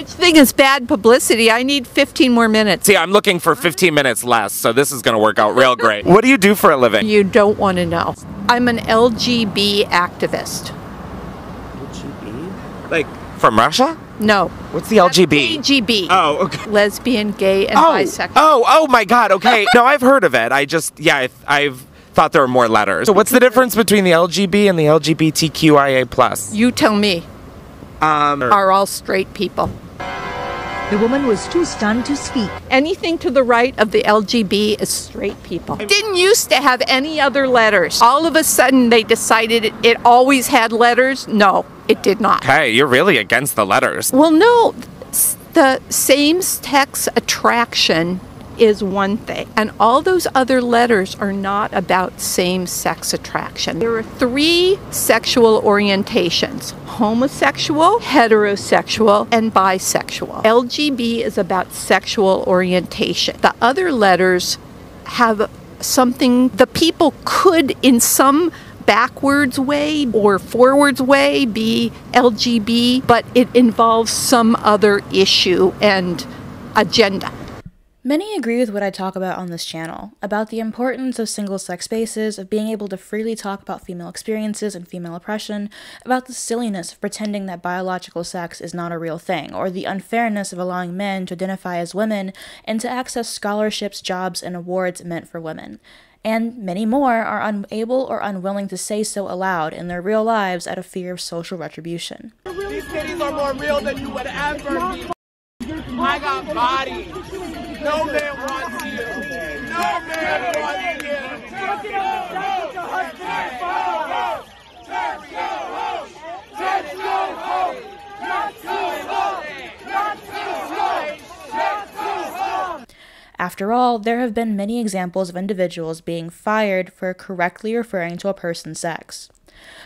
such thing as bad publicity. I need 15 more minutes. See, I'm looking for 15 minutes less, so this is going to work out real great. What do you do for a living? You don't want to know. I'm an LGB activist. LGB? Like from Russia? No. What's the LGB? LGB. Oh, okay. Lesbian, gay, and Oh, bisexual. oh, oh my God. Okay. no, I've heard of it. I just, yeah, I, I've thought there were more letters. So, what's the difference between the LGB and the LGBTQIA plus? You tell me. Um, Are all straight people. The woman was too stunned to speak. Anything to the right of the LGB is straight people. Didn't used to have any other letters. All of a sudden they decided it, it always had letters. No, it did not. hey, you're really against the letters. Well, no, the same sex attraction is one thing, and all those other letters are not about same sex attraction. There are three sexual orientations homosexual, heterosexual, and bisexual. LGB is about sexual orientation. The other letters have something the people could, in some backwards way or forwards way, be LGB, but it involves some other issue and agenda. Many agree with what I talk about on this channel about the importance of single sex spaces, of being able to freely talk about female experiences and female oppression, about the silliness of pretending that biological sex is not a real thing, or the unfairness of allowing men to identify as women and to access scholarships, jobs, and awards meant for women. And many more are unable or unwilling to say so aloud in their real lives out of fear of social retribution. These titties are more real than you would ever be. I got body. No man wants you. No man wants you. After all, there have been many examples of individuals being fired for correctly referring to a person's sex.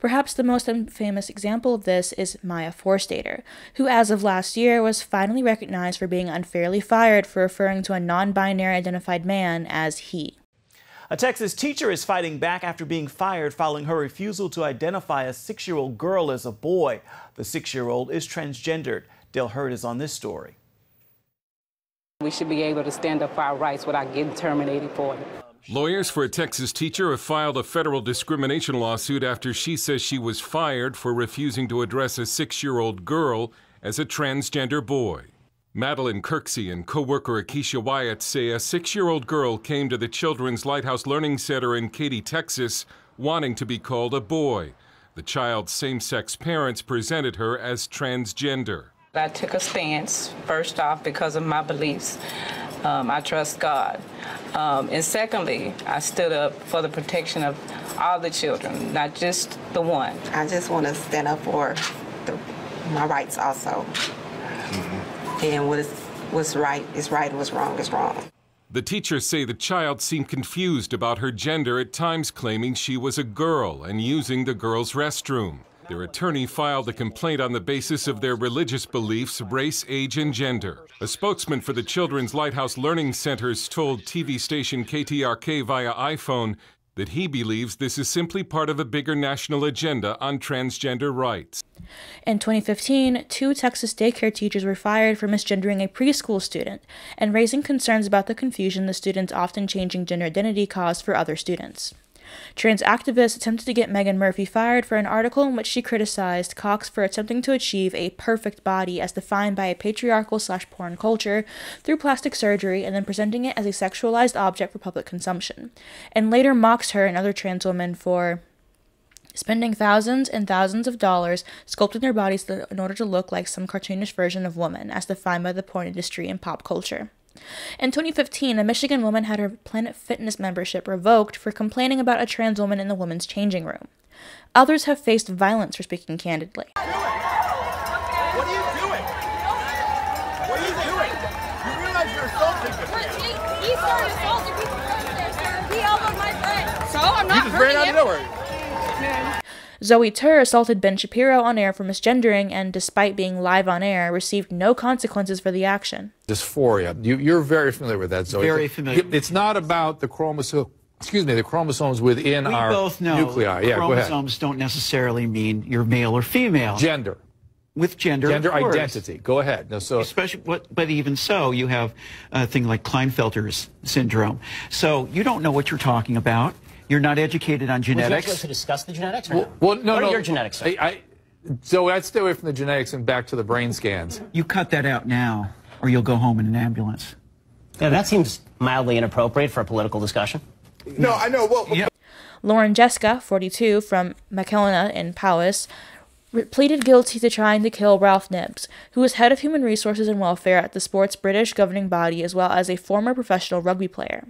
Perhaps the most famous example of this is Maya Forstater, who as of last year was finally recognized for being unfairly fired for referring to a non binary identified man as he. A Texas teacher is fighting back after being fired following her refusal to identify a six year old girl as a boy. The six year old is transgendered. Dale Hurd is on this story. We should be able to stand up for our rights without getting terminated for it. Lawyers for a Texas teacher have filed a federal discrimination lawsuit after she says she was fired for refusing to address a six year old girl as a transgender boy. Madeline Kirksey and co-worker Akeisha Wyatt say a six-year-old girl came to the Children's Lighthouse Learning Center in Katy, Texas, wanting to be called a boy. The child's same-sex parents presented her as transgender. I took a stance, first off, because of my beliefs. Um, I trust God. Um, and secondly, I stood up for the protection of all the children, not just the one. I just want to stand up for the, my rights also. And what is what's right is right and what's wrong is wrong. The teachers say the child seemed confused about her gender, at times claiming she was a girl and using the girls' restroom. Their attorney filed a complaint on the basis of their religious beliefs, race, age, and gender. A spokesman for the Children's Lighthouse Learning Centers told TV station KTRK via iPhone that he believes this is simply part of a bigger national agenda on transgender rights. In 2015, two Texas daycare teachers were fired for misgendering a preschool student and raising concerns about the confusion the student's often changing gender identity caused for other students. Trans activists attempted to get Meghan Murphy fired for an article in which she criticized Cox for attempting to achieve a perfect body as defined by a patriarchal slash porn culture through plastic surgery and then presenting it as a sexualized object for public consumption, and later mocks her and other trans women for spending thousands and thousands of dollars sculpting their bodies in order to look like some cartoonish version of woman as defined by the porn industry and pop culture. In 2015, a Michigan woman had her Planet Fitness membership revoked for complaining about a trans woman in the women's changing room. Others have faced violence for speaking candidly. What are you doing? What are you doing? You realize you're assaulting people. He started assaulting people first. He elbowed my friend. So I'm not You just ran out hurting of him. Nowhere. Zoe Tur assaulted Ben Shapiro on air for misgendering and, despite being live on air, received no consequences for the action. dysphoria. You, you're very familiar with that, Zoe. Very familiar. It's not about the chromosome. Excuse me, the chromosomes within We our both know nuclei. Yeah, go ahead. chromosomes don't necessarily mean you're male or female. Gender. with gender. Gender of identity. Go ahead. No, so Especially, what, but even so, you have a thing like Klinefelter's syndrome. So you don't know what you're talking about. You're not educated on genetics. Would you like genetics. to discuss the genetics or well, no? well, no, what no. are your genetics? sir? I, I, so I'd stay away from the genetics and back to the brain scans. You cut that out now, or you'll go home in an ambulance. Yeah, that seems mildly inappropriate for a political discussion. No, I know. Well, Lauren Jeska, 42, from McKellar in Powys, re- pleaded guilty to trying to kill Ralph Knibbs, who was head of human resources and welfare at the sport's British governing body as well as a former professional rugby player.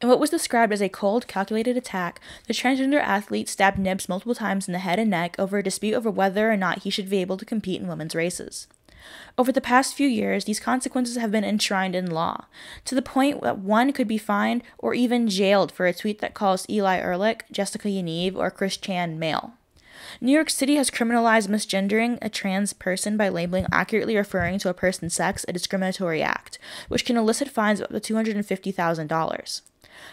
In what was described as a cold, calculated attack, the transgender athlete stabbed Knibbs multiple times in the head and neck over a dispute over whether or not he should be able to compete in women's races. Over the past few years, these consequences have been enshrined in law, to the point that one could be fined or even jailed for a tweet that calls Eli Erlick, Jessica Yaniv, or Chris Chan male. New York City has criminalized misgendering a trans person by labeling accurately referring to a person's sex a discriminatory act, which can elicit fines of up to $250,000.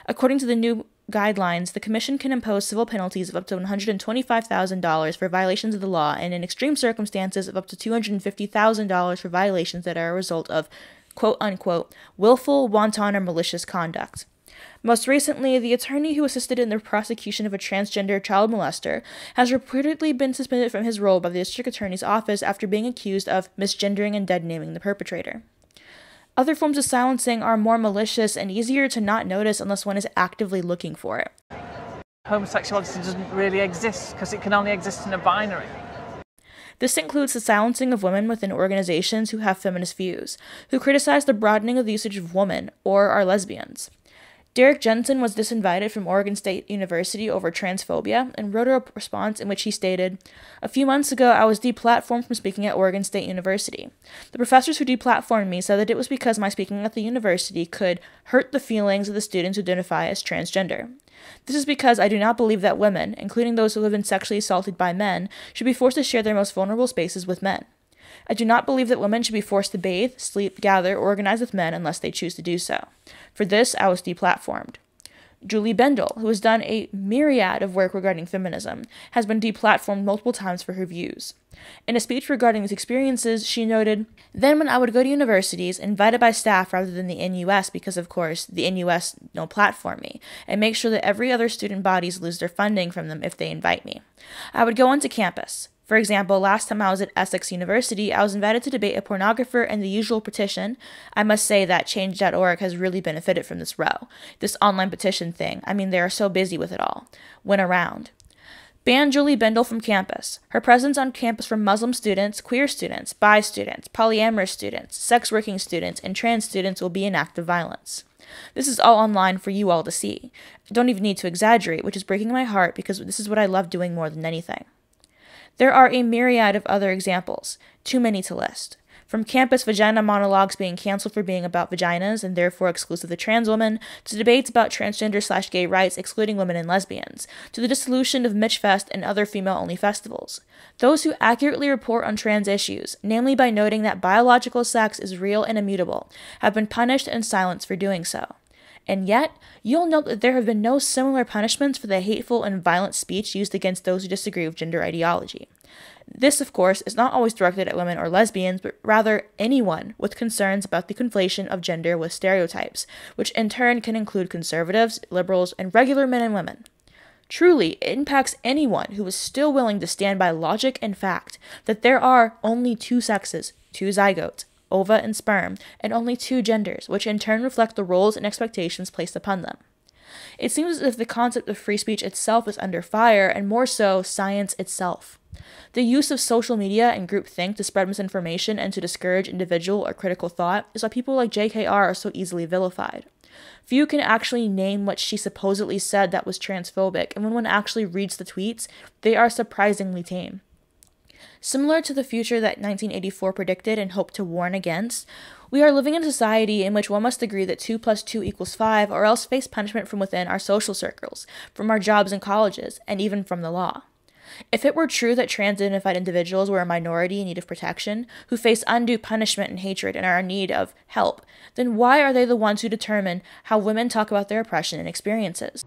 According to the new guidelines, the Commission can impose civil penalties of up to $125,000 for violations of the law and, in extreme circumstances, of up to $250,000 for violations that are a result of quote unquote willful, wanton, or malicious conduct. Most recently, the attorney who assisted in the prosecution of a transgender child molester has reportedly been suspended from his role by the district attorney's office after being accused of misgendering and dead naming the perpetrator. Other forms of silencing are more malicious and easier to not notice unless one is actively looking for it. Homosexuality doesn't really exist because it can only exist in a binary. This includes the silencing of women within organizations who have feminist views, who criticize the broadening of the usage of woman or are lesbians. Derrick Jensen was disinvited from Oregon State University over transphobia and wrote a response in which he stated, A few months ago, I was deplatformed from speaking at Oregon State University. The professors who deplatformed me said that it was because my speaking at the university could hurt the feelings of the students who identify as transgender. This is because I do not believe that women, including those who have been sexually assaulted by men, should be forced to share their most vulnerable spaces with men. I do not believe that women should be forced to bathe, sleep, gather, or organize with men unless they choose to do so. For this, I was deplatformed. Julie Bindel, who has done a myriad of work regarding feminism, has been deplatformed multiple times for her views. In a speech regarding these experiences, she noted, Then when I would go to universities, invited by staff rather than the NUS, because of course the NUS no platform me, and make sure that every other student bodies lose their funding from them if they invite me. I would go onto campus. For example, last time I was at Essex University, I was invited to debate a pornographer and the usual petition. I must say that Change.org has really benefited from this row. This online petition thing, I mean, they are so busy with it all. Went around. Ban Julie Bindel from campus. Her presence on campus for Muslim students, queer students, bi students, polyamorous students, sex working students, and trans students will be an act of violence. This is all online for you all to see. Don't even need to exaggerate, which is breaking my heart because this is what I love doing more than anything. There are a myriad of other examples, too many to list. From campus vagina monologues being canceled for being about vaginas and therefore exclusive to trans women, to debates about transgender slash gay rights excluding women and lesbians, to the dissolution of Michfest and other female only festivals. Those who accurately report on trans issues, namely by noting that biological sex is real and immutable, have been punished and silenced for doing so. And yet, you'll note that there have been no similar punishments for the hateful and violent speech used against those who disagree with gender ideology. This, of course, is not always directed at women or lesbians, but rather anyone with concerns about the conflation of gender with stereotypes, which in turn can include conservatives, liberals, and regular men and women. Truly, it impacts anyone who is still willing to stand by logic and fact that there are only two sexes, two zygotes, ova and sperm, and only two genders, which in turn reflect the roles and expectations placed upon them. It seems as if the concept of free speech itself is under fire, and more so, science itself. The use of social media and groupthink to spread misinformation and to discourage individual or critical thought is why people like JKR are so easily vilified. Few can actually name what she supposedly said that was transphobic, and when one actually reads the tweets, they are surprisingly tame. Similar to the future that 1984 predicted and hoped to warn against, we are living in a society in which one must agree that 2 plus 2 equals 5 or else face punishment from within our social circles, from our jobs and colleges, and even from the law. If it were true that trans identified individuals were a minority in need of protection, who face undue punishment and hatred and are in need of help, then why are they the ones who determine how women talk about their oppression and experiences?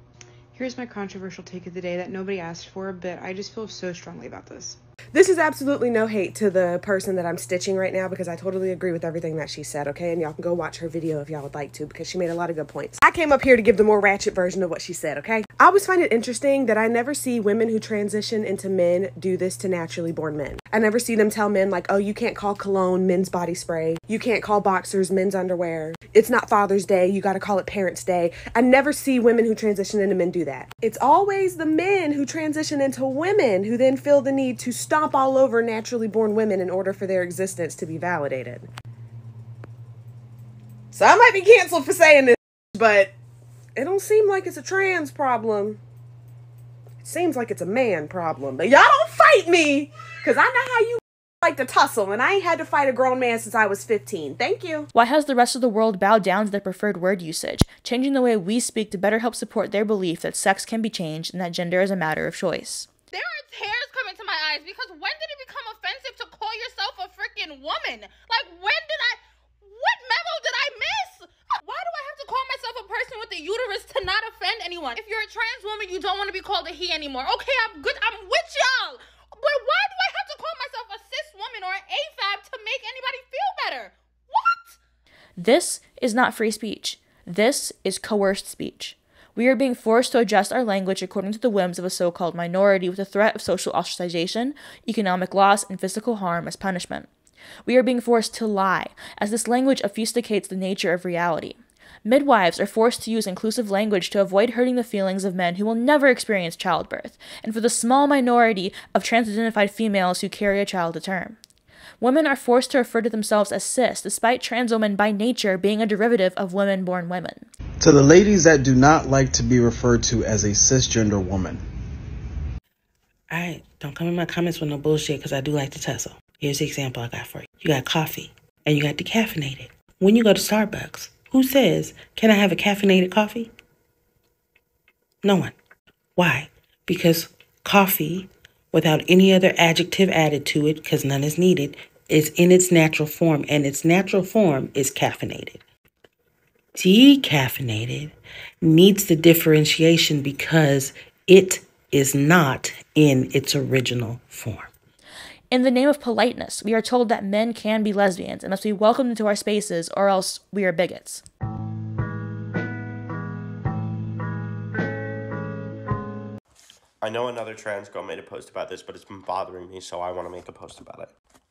Here's my controversial take of the day that nobody asked for, but I just feel so strongly about this. This is absolutely no hate to the person that I'm stitching right now because I totally agree with everything that she said, okay? And y'all can go watch her video if y'all would like to because she made a lot of good points. I came up here to give the more ratchet version of what she said, okay? I always find it interesting that I never see women who transition into men do this to naturally born men. I never see them tell men, like, oh, you can't call cologne men's body spray. You can't call boxers men's underwear. It's not Father's Day. You got to call it Parents' Day. I never see women who transition into men do that. It's always the men who transition into women who then feel the need to stomp all over naturally born women in order for their existence to be validated. So I might be canceled for saying this, but it don't seem like it's a trans problem. It seems like it's a man problem. But y'all don't fight me, because I know how you like to tussle, and I ain't had to fight a grown man since I was 15. Thank you. Why has the rest of the world bowed down to their preferred word usage, changing the way we speak to better help support their belief that sex can be changed and that gender is a matter of choice? Tears coming to my eyes because when did it become offensive to call yourself a freaking woman? Like, when did I. What memo did I miss? Why do I have to call myself a person with a uterus to not offend anyone? If you're a trans woman, you don't want to be called a he anymore. Okay, I'm good. I'm with y'all. But why do I have to call myself a cis woman or an AFAB to make anybody feel better? What? This is not free speech. This is coerced speech. We are being forced to adjust our language according to the whims of a so called minority with the threat of social ostracization, economic loss, and physical harm as punishment. We are being forced to lie, as this language obfuscates the nature of reality. Midwives are forced to use inclusive language to avoid hurting the feelings of men who will never experience childbirth, and for the small minority of trans identified females who carry a child to term. Women are forced to refer to themselves as cis, despite trans women by nature being a derivative of women born women. To the ladies that do not like to be referred to as a cisgender woman, Alright, don't come in my comments with no bullshit because I do like to tussle. Here's the example I got for you. You got coffee and you got decaffeinated. When you go to Starbucks, who says, Can I have a caffeinated coffee? No one. Why? Because coffee, without any other adjective added to it, because none is needed, is in its natural form, and its natural form is caffeinated. Decaffeinated needs the differentiation because it is not in its original form. In the name of politeness, we are told that men can be lesbians and must be welcomed into our spaces, or else we are bigots. I know another trans girl made a post about this, but it's been bothering me, so I want to make a post about it.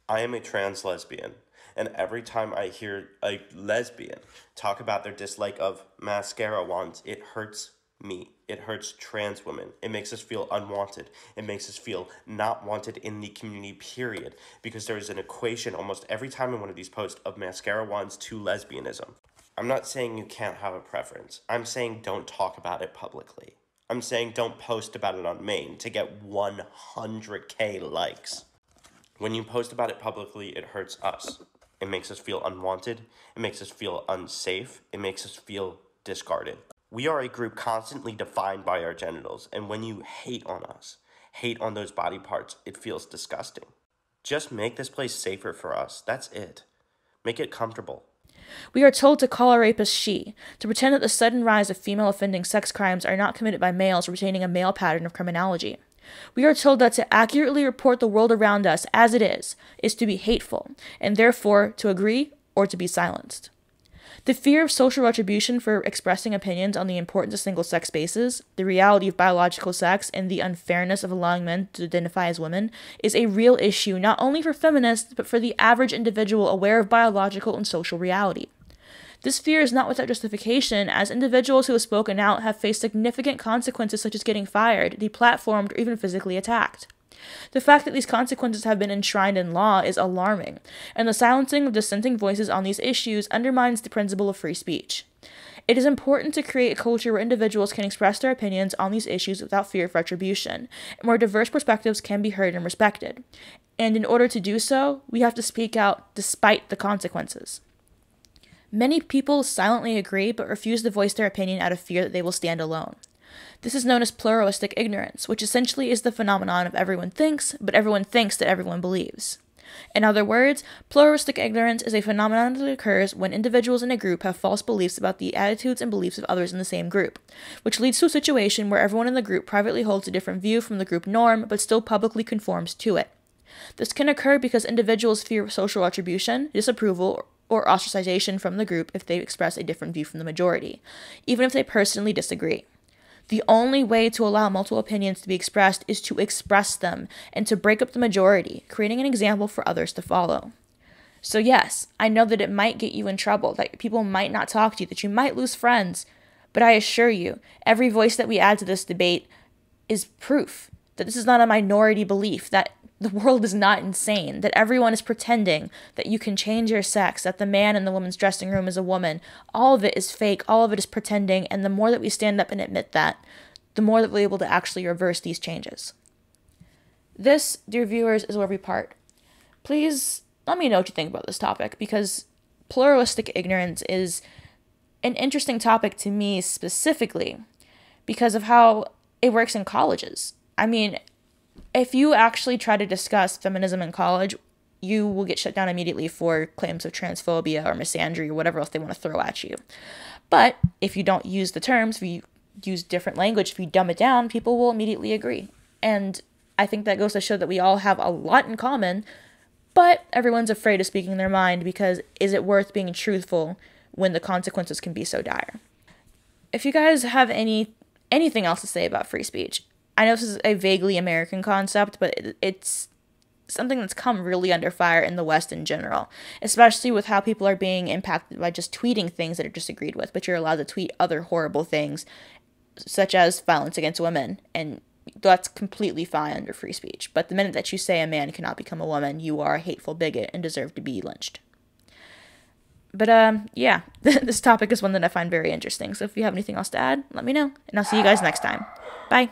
I am a trans lesbian, and every time I hear a lesbian talk about their dislike of mascara wands, it hurts me. It hurts trans women. It makes us feel unwanted. It makes us feel not wanted in the community, period. Because there is an equation almost every time in one of these posts of mascara wands to lesbianism. I'm not saying you can't have a preference. I'm saying don't talk about it publicly. I'm saying don't post about it on main to get 100k likes. When you post about it publicly, it hurts us. It makes us feel unwanted. It makes us feel unsafe. It makes us feel discarded. We are a group constantly defined by our genitals, and when you hate on us, hate on those body parts, it feels disgusting. Just make this place safer for us. That's it. Make it comfortable. We are told to call our rapist she, to pretend that the sudden rise of female offending sex crimes are not committed by males retaining a male pattern of criminology. We are told that to accurately report the world around us as it is, is to be hateful, and therefore to agree or to be silenced. The fear of social retribution for expressing opinions on the importance of single sex spaces, the reality of biological sex, and the unfairness of allowing men to identify as women is a real issue not only for feminists, but for the average individual aware of biological and social reality. This fear is not without justification, as individuals who have spoken out have faced significant consequences such as getting fired, deplatformed, or even physically attacked. The fact that these consequences have been enshrined in law is alarming, and the silencing of dissenting voices on these issues undermines the principle of free speech. It is important to create a culture where individuals can express their opinions on these issues without fear of retribution, and where diverse perspectives can be heard and respected. And in order to do so, we have to speak out despite the consequences. Many people silently agree but refuse to voice their opinion out of fear that they will stand alone. This is known as pluralistic ignorance, which essentially is the phenomenon of everyone thinks, but everyone thinks that everyone believes. In other words, pluralistic ignorance is a phenomenon that occurs when individuals in a group have false beliefs about the attitudes and beliefs of others in the same group, which leads to a situation where everyone in the group privately holds a different view from the group norm but still publicly conforms to it. This can occur because individuals fear social attribution, disapproval, or ostracization from the group if they express a different view from the majority, even if they personally disagree. The only way to allow multiple opinions to be expressed is to express them and to break up the majority, creating an example for others to follow. So, yes, I know that it might get you in trouble, that people might not talk to you, that you might lose friends, but I assure you, every voice that we add to this debate is proof that this is not a minority belief, that the world is not insane, that everyone is pretending that you can change your sex, that the man in the woman's dressing room is a woman. All of it is fake, all of it is pretending, and the more that we stand up and admit that, the more that we're able to actually reverse these changes. This, dear viewers, is where we part. Please let me know what you think about this topic because pluralistic ignorance is an interesting topic to me specifically because of how it works in colleges. I mean, if you actually try to discuss feminism in college, you will get shut down immediately for claims of transphobia or misandry or whatever else they want to throw at you. But if you don't use the terms, if you use different language, if you dumb it down, people will immediately agree. And I think that goes to show that we all have a lot in common, but everyone's afraid of speaking their mind because is it worth being truthful when the consequences can be so dire? If you guys have any anything else to say about free speech, I know this is a vaguely American concept, but it, it's something that's come really under fire in the West in general, especially with how people are being impacted by just tweeting things that are disagreed with, but you're allowed to tweet other horrible things, such as violence against women, and that's completely fine under free speech. But the minute that you say a man cannot become a woman, you are a hateful bigot and deserve to be lynched. But um, yeah, this topic is one that I find very interesting. So if you have anything else to add, let me know, and I'll see you guys next time. Bye.